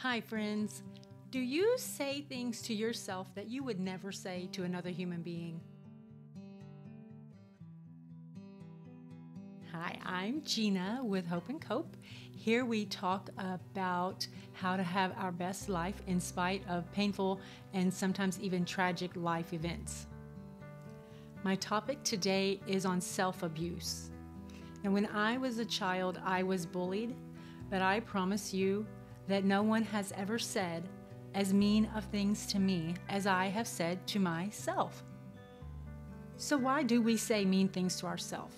Hi, friends. Do you say things to yourself that you would never say to another human being? Hi, I'm Gina with Hope and Cope. Here we talk about how to have our best life in spite of painful and sometimes even tragic life events. My topic today is on self abuse. And when I was a child, I was bullied, but I promise you that no one has ever said as mean of things to me as I have said to myself. So, why do we say mean things to ourselves?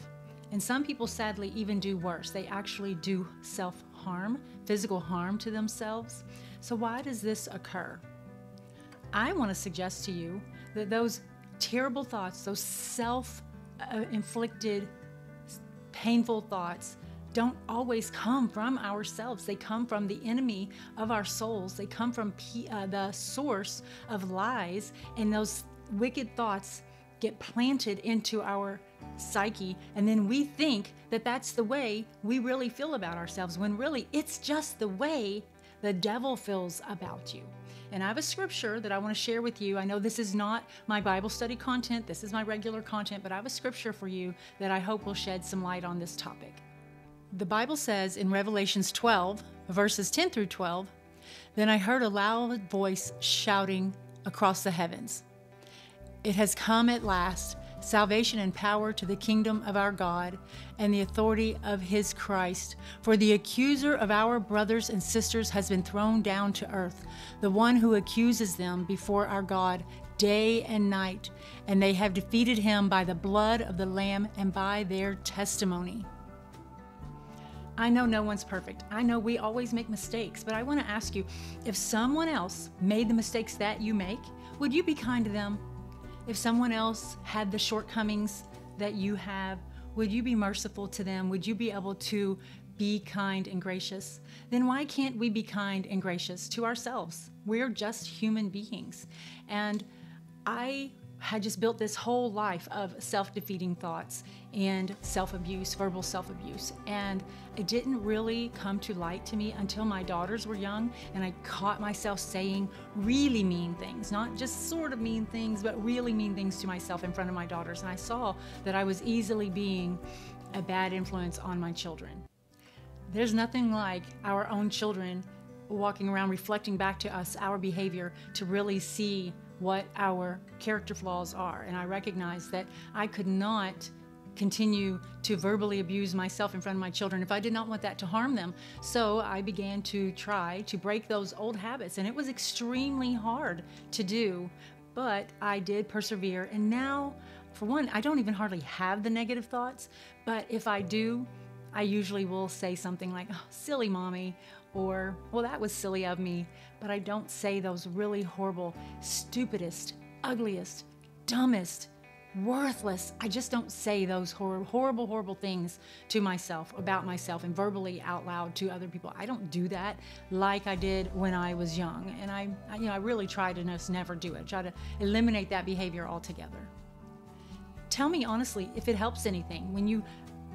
And some people sadly even do worse. They actually do self harm, physical harm to themselves. So, why does this occur? I want to suggest to you that those terrible thoughts, those self uh, inflicted painful thoughts don't always come from ourselves. They come from the enemy of our souls. They come from uh, the source of lies, and those wicked thoughts get planted into our psyche. And then we think that that's the way we really feel about ourselves, when really it's just the way the devil feels about you. And I have a scripture that I want to share with you. I know this is not my Bible study content, this is my regular content, but I have a scripture for you that I hope will shed some light on this topic. The Bible says in Revelations 12, verses 10 through 12, Then I heard a loud voice shouting across the heavens It has come at last salvation and power to the kingdom of our God and the authority of his Christ. For the accuser of our brothers and sisters has been thrown down to earth, the one who accuses them before our God day and night, and they have defeated him by the blood of the Lamb and by their testimony. I know no one's perfect. I know we always make mistakes, but I want to ask you if someone else made the mistakes that you make, would you be kind to them? If someone else had the shortcomings that you have, would you be merciful to them? Would you be able to be kind and gracious? Then why can't we be kind and gracious to ourselves? We're just human beings. And I had just built this whole life of self defeating thoughts and self abuse, verbal self abuse. And it didn't really come to light to me until my daughters were young and I caught myself saying really mean things, not just sort of mean things, but really mean things to myself in front of my daughters. And I saw that I was easily being a bad influence on my children. There's nothing like our own children walking around reflecting back to us our behavior to really see what our character flaws are. And I recognize that I could not continue to verbally abuse myself in front of my children if I did not want that to harm them. So I began to try to break those old habits, and it was extremely hard to do, but I did persevere. And now, for one, I don't even hardly have the negative thoughts, but if I do, I usually will say something like, oh, silly mommy, or, well, that was silly of me, but I don't say those really horrible, stupidest, ugliest, dumbest, worthless. I just don't say those hor- horrible, horrible things to myself, about myself, and verbally out loud to other people. I don't do that like I did when I was young. And I, I you know, I really try to just never do it, try to eliminate that behavior altogether. Tell me honestly if it helps anything when you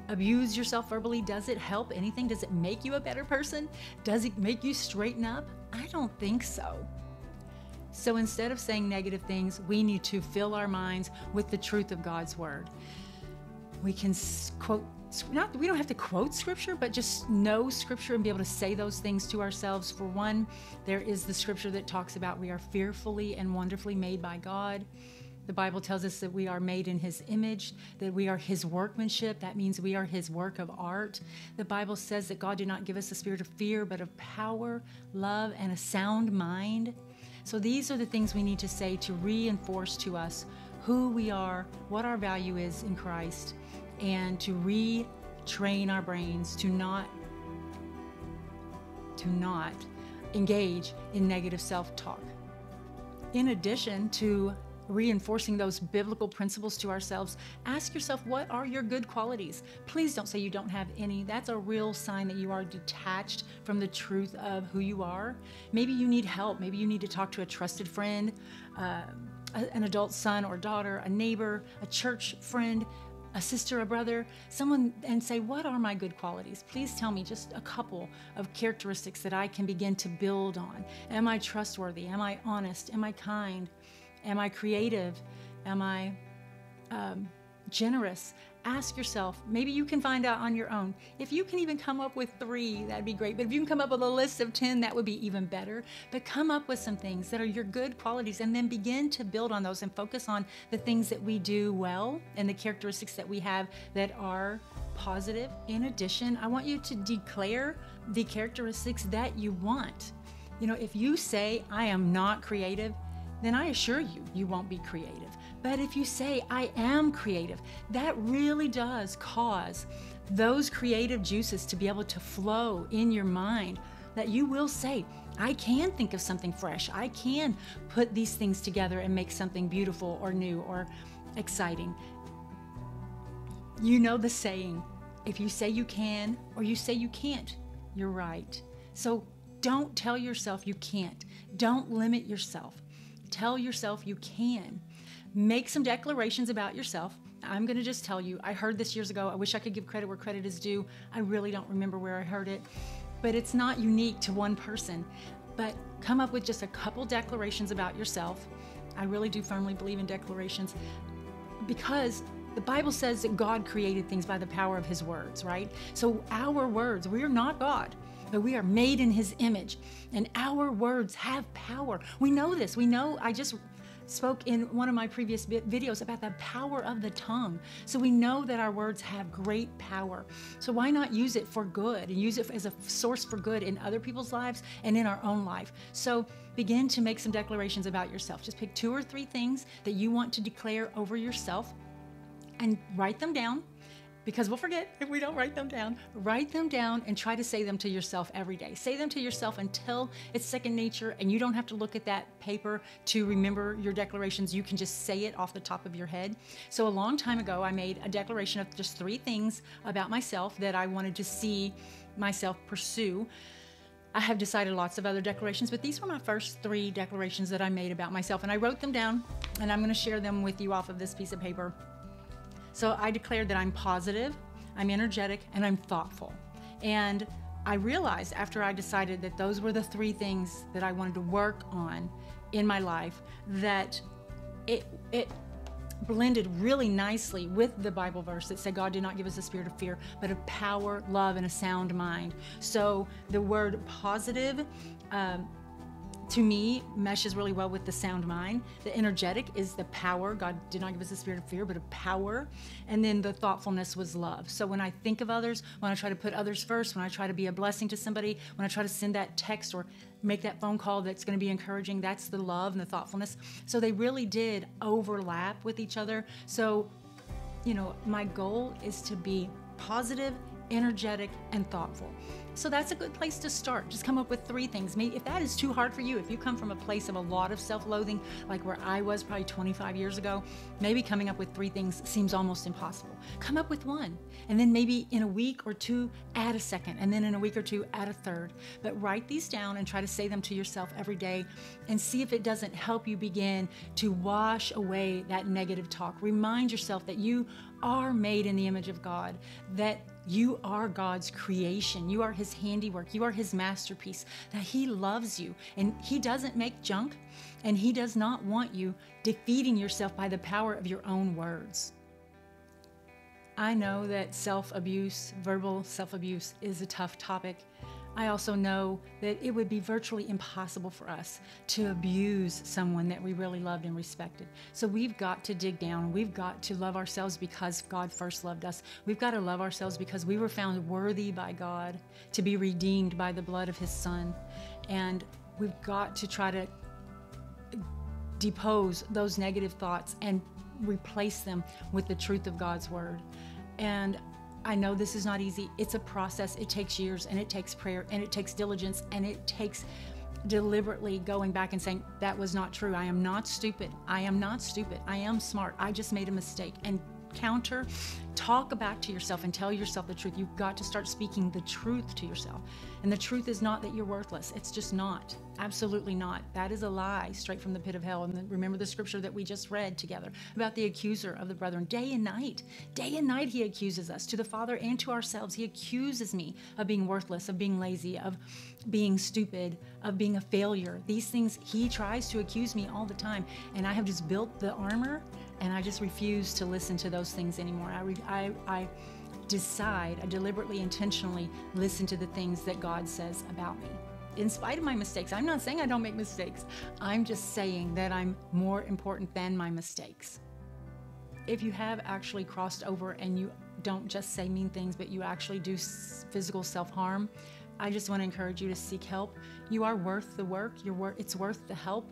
abuse yourself verbally, does it help anything? Does it make you a better person? Does it make you straighten up? I don't think so. So instead of saying negative things, we need to fill our minds with the truth of God's word. We can quote not we don't have to quote scripture, but just know scripture and be able to say those things to ourselves. For one, there is the scripture that talks about we are fearfully and wonderfully made by God. The Bible tells us that we are made in His image, that we are His workmanship. That means we are His work of art. The Bible says that God did not give us a spirit of fear, but of power, love, and a sound mind. So these are the things we need to say to reinforce to us who we are, what our value is in Christ, and to retrain our brains to not to not engage in negative self-talk. In addition to reinforcing those biblical principles to ourselves, ask yourself what are your good qualities? Please don't say you don't have any. That's a real sign that you are detached from the truth of who you are. Maybe you need help. Maybe you need to talk to a trusted friend, uh, an adult son or daughter, a neighbor, a church friend. a sister, a brother, someone, and say, What are my good qualities? Please tell me just a couple of characteristics that I can begin to build on. Am I trustworthy? Am I honest? Am I kind? Am I creative? Am I um, generous? ask yourself, maybe you can find out on your own. If you can even come up with three, that'd be great. But if you can come up with a list of 10, that would be even better. But come up with some things that are your good qualities and then begin to build on those and focus on the things that we do well and the characteristics that we have that are positive. In addition, I want you to declare the characteristics that you want. You know, if you say, I am not creative, then I assure you, you won't be creative. But if you say, I am creative, that really does cause those creative juices to be able to flow in your mind. That you will say, I can think of something fresh. I can put these things together and make something beautiful or new or exciting. You know the saying if you say you can or you say you can't, you're right. So don't tell yourself you can't. Don't limit yourself. Tell yourself you can make some declarations about yourself. I'm going to just tell you, I heard this years ago. I wish I could give credit where credit is due. I really don't remember where I heard it, but it's not unique to one person. But come up with just a couple declarations about yourself. I really do firmly believe in declarations because the Bible says that God created things by the power of his words, right? So our words, we are not God but we are made in his image and our words have power. We know this. We know I just spoke in one of my previous videos about the power of the tongue. So we know that our words have great power. So why not use it for good and use it as a source for good in other people's lives and in our own life? So begin to make some declarations about yourself. Just pick two or three things that you want to declare over yourself and write them down because we'll forget if we don't write them down. Write them down and try to say them to yourself every day. Say them to yourself until it's second nature and you don't have to look at that paper to remember your declarations. You can just say it off the top of your head. So, a long time ago, I made a declaration of just three things about myself that I wanted to see myself pursue. I have decided lots of other declarations, but these were my first three declarations that I made about myself. And I wrote them down, and I'm going to share them with you off of this piece of paper. So I declared that I'm positive, I'm energetic, and I'm thoughtful. And I realized after I decided that those were the three things that I wanted to work on in my life that it it blended really nicely with the Bible verse that said God did not give us a spirit of fear, but of power, love, and a sound mind. So the word positive um, to me meshes really well with the sound mind. The energetic is the power. God did not give us a spirit of fear, but of power. And then the thoughtfulness was love. So when I think of others, when I try to put others first, when I try to be a blessing to somebody, when I try to send that text or make that phone call that's going to be encouraging, that's the love and the thoughtfulness. So they really did overlap with each other. So, you know, my goal is to be positive, energetic, and thoughtful. So that's a good place to start. Just come up with three things. Maybe if that is too hard for you, if you come from a place of a lot of self-loathing, like where I was probably 25 years ago, maybe coming up with three things seems almost impossible. Come up with one. And then maybe in a week or two, add a second. And then in a week or two, add a third. But write these down and try to say them to yourself every day and see if it doesn't help you begin to wash away that negative talk. Remind yourself that you are made in the image of God, that you are God's creation. You are His handiwork. You are His masterpiece. That He loves you and He doesn't make junk and He does not want you defeating yourself by the power of your own words. I know that self abuse, verbal self abuse, is a tough topic. I also know that it would be virtually impossible for us to abuse someone that we really loved and respected. So we've got to dig down. We've got to love ourselves because God first loved us. We've got to love ourselves because we were found worthy by God to be redeemed by the blood of His Son. And we've got to try to depose those negative thoughts and replace them with the truth of God's Word. And I know this is not easy. It's a process. It takes years and it takes prayer and it takes diligence and it takes deliberately going back and saying, That was not true. I am not stupid. I am not stupid. I am smart. I just made a mistake. And counter, talk back to yourself and tell yourself the truth. You've got to start speaking the truth to yourself. And the truth is not that you're worthless. It's just not. Absolutely not. That is a lie straight from the pit of hell. And remember the scripture that we just read together about the accuser of the brethren. Day and night, day and night, he accuses us to the Father and to ourselves. He accuses me of being worthless, of being lazy, of being stupid, of being a failure. These things he tries to accuse me all the time. And I have just built the armor and I just refuse to listen to those things anymore. I, I, I decide, I deliberately, intentionally listen to the things that God says about me. In spite of my mistakes, I'm not saying I don't make mistakes. I'm just saying that I'm more important than my mistakes. If you have actually crossed over and you don't just say mean things, but you actually do physical self harm, I just want to encourage you to seek help. You are worth the work. You're worth, it's worth the help.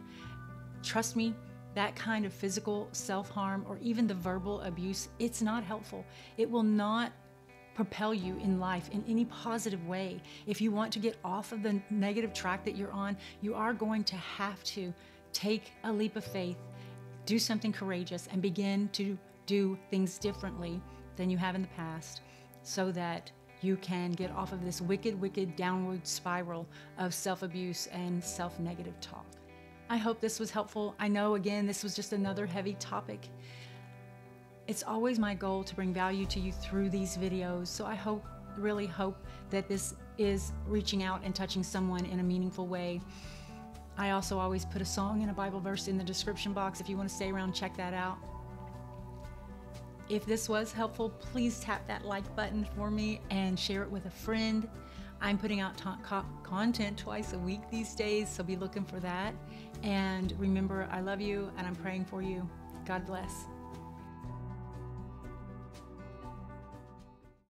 Trust me, that kind of physical self harm or even the verbal abuse, it's not helpful. It will not propel you in life in any positive way. If you want to get off of the negative track that you're on, you are going to have to take a leap of faith, do something courageous, and begin to do things differently than you have in the past so that you can get off of this wicked, wicked downward spiral of self abuse and self negative talk. I hope this was helpful. I know, again, this was just another heavy topic. It's always my goal to bring value to you through these videos, so I hope, really hope, that this is reaching out and touching someone in a meaningful way. I also always put a song and a Bible verse in the description box. If you want to stay around, check that out. If this was helpful, please tap that like button for me and share it with a friend. I'm putting out content twice a week these days, so be looking for that. And remember, I love you and I'm praying for you. God bless.